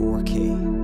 4K.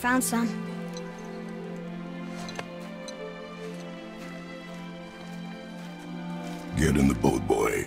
Found some. Get in the boat, boy.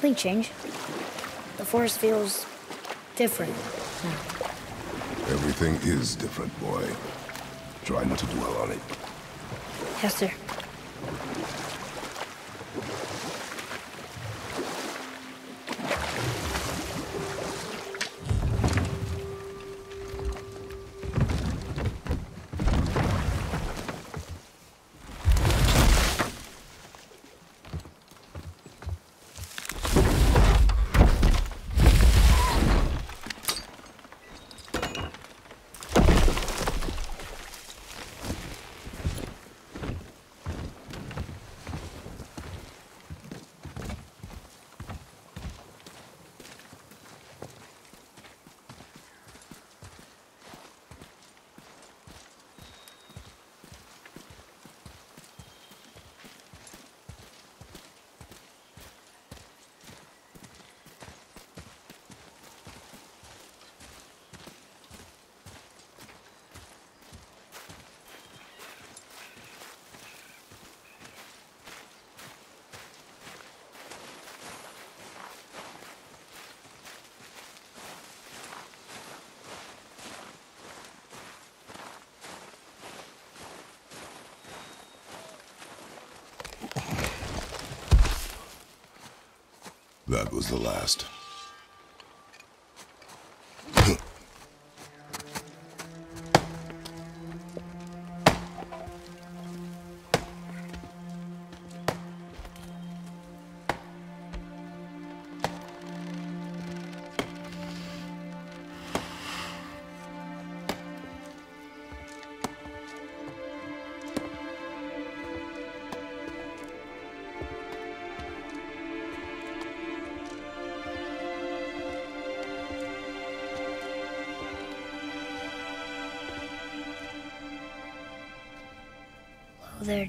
Something change? The forest feels different. Everything is different, boy. Try not to dwell on it. Yes, sir. That was the last.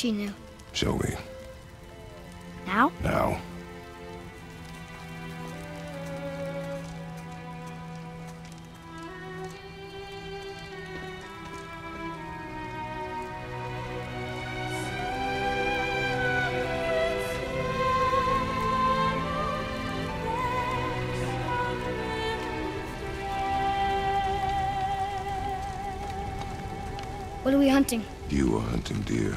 She knew. Show me. Now? Now. What are we hunting? You are hunting deer.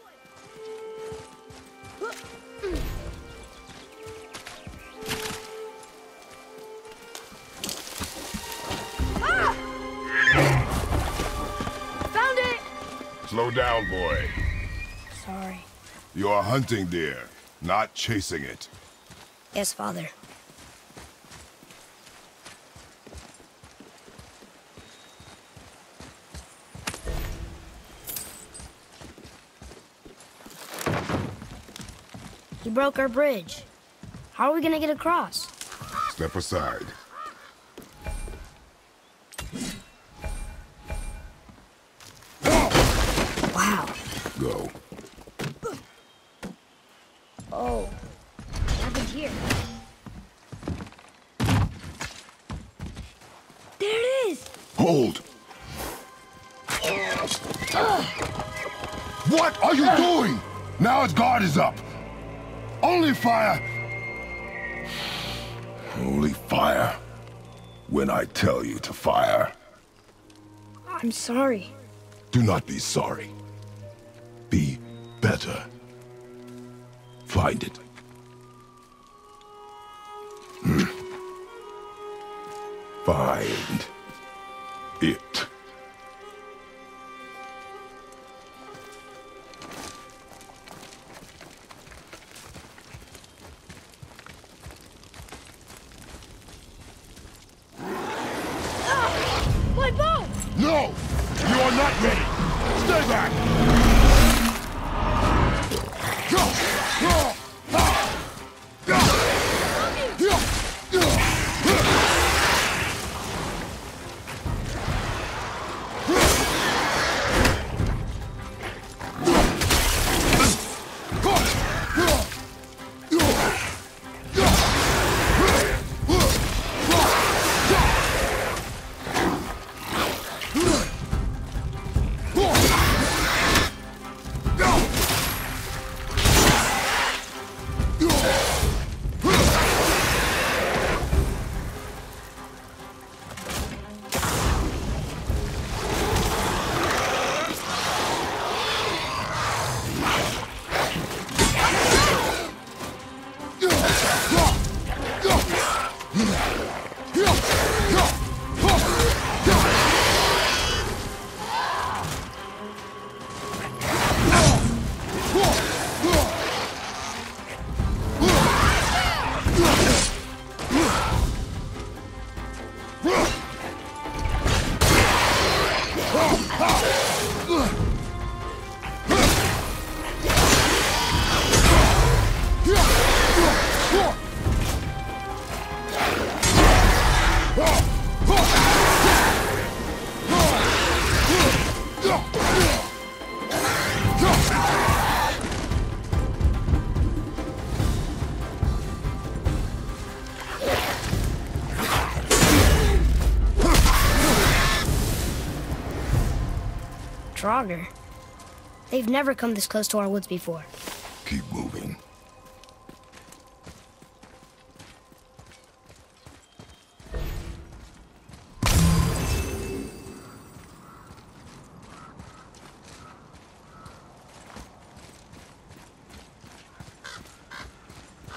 You are hunting deer, not chasing it. Yes, father. He broke our bridge. How are we gonna get across? Step aside. When I tell you to fire. I'm sorry. Do not be sorry. Be better. Find it. Hmm. Find it. Draugr. They've never come this close to our woods before. Keep moving.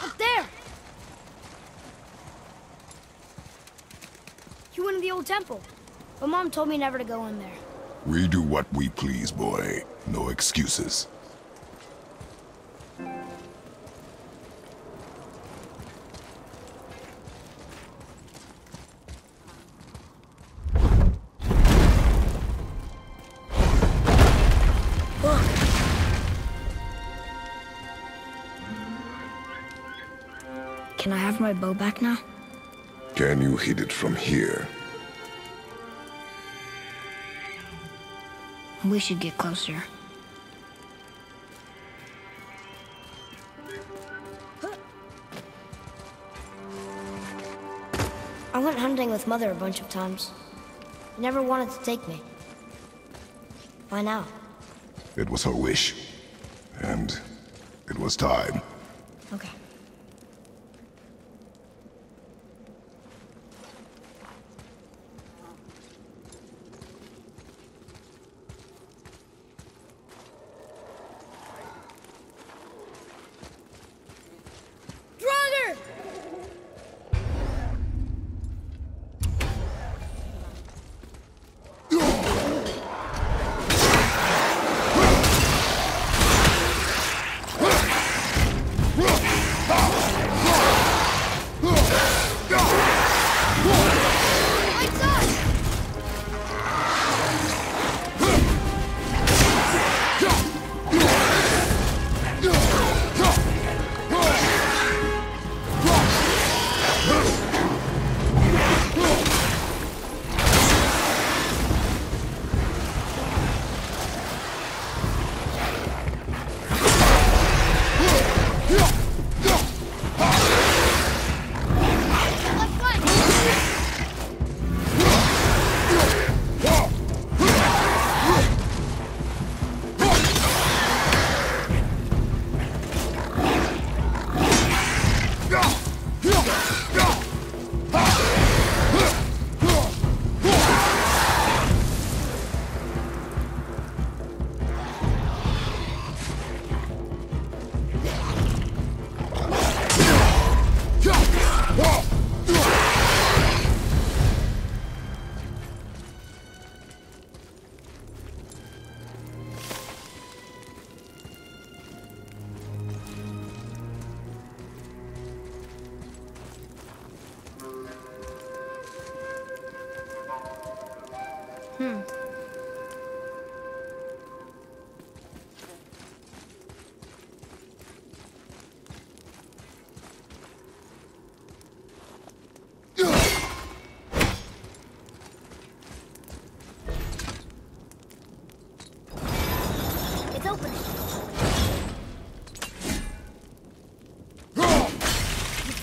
Up there! You went in the old temple. But Mom told me never to go in there. We do what we please, boy. No excuses. Can I have my bow back now? Can you hit it from here? We should get closer. I went hunting with Mother a bunch of times. You never wanted to take me. Why now? It was her wish. And it was time.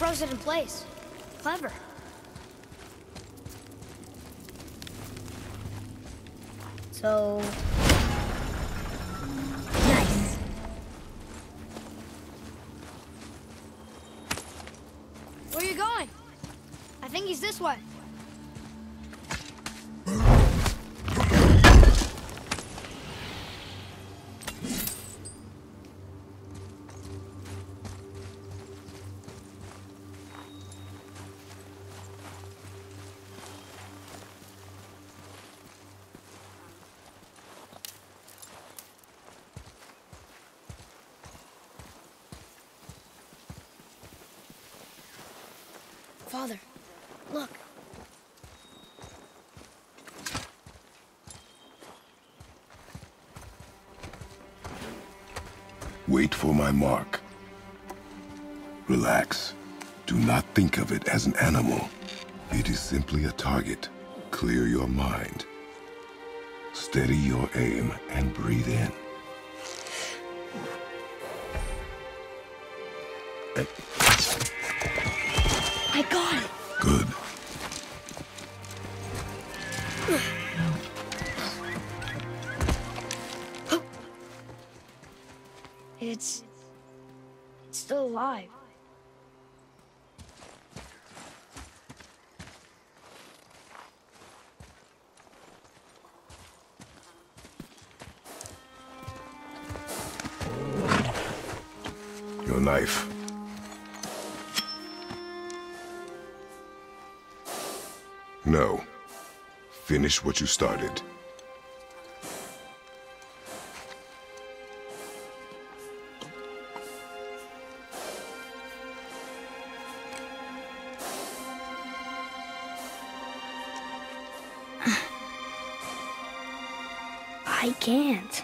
Froze it in place. Clever. So... Nice. Where are you going? I think he's this way. Father, look. Wait for my mark. Relax. Do not think of it as an animal. It is simply a target. Clear your mind. Steady your aim and breathe in. Finish what you started. I can't.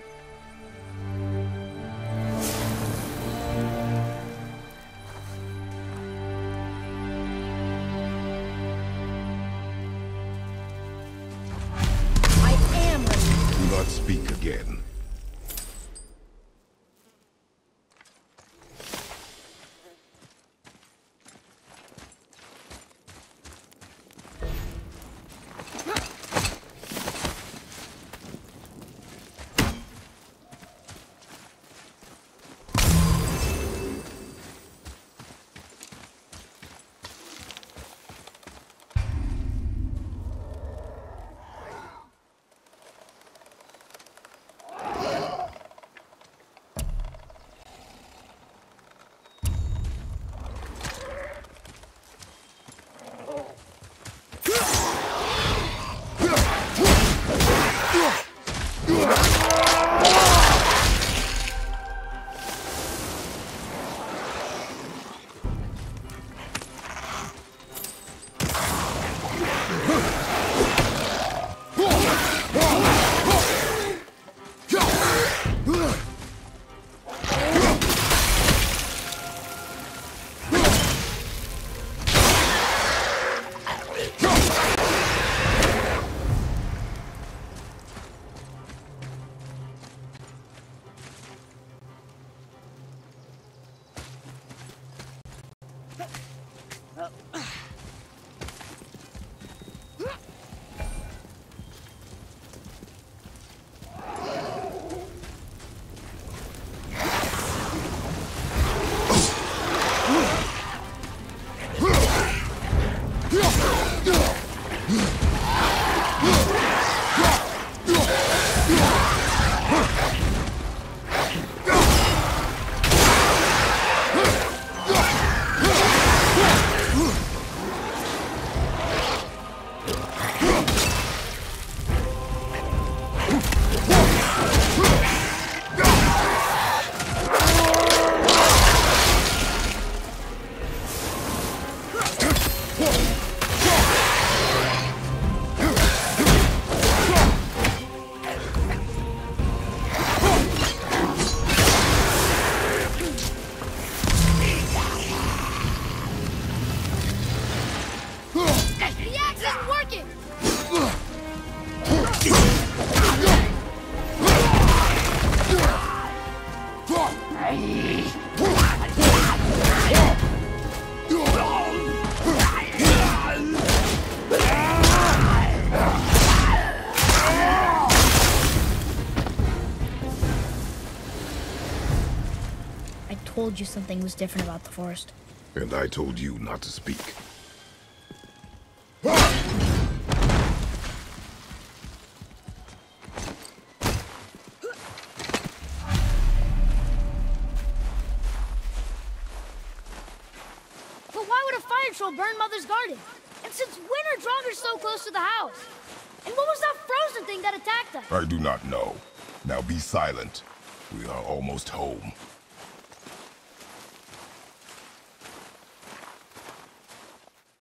Something was different about the forest. And I told you not to speak. But why would a fire troll burn Mother's garden? And since when are Draugrs so close to the house? And what was that frozen thing that attacked us? I do not know. Now be silent. We are almost home.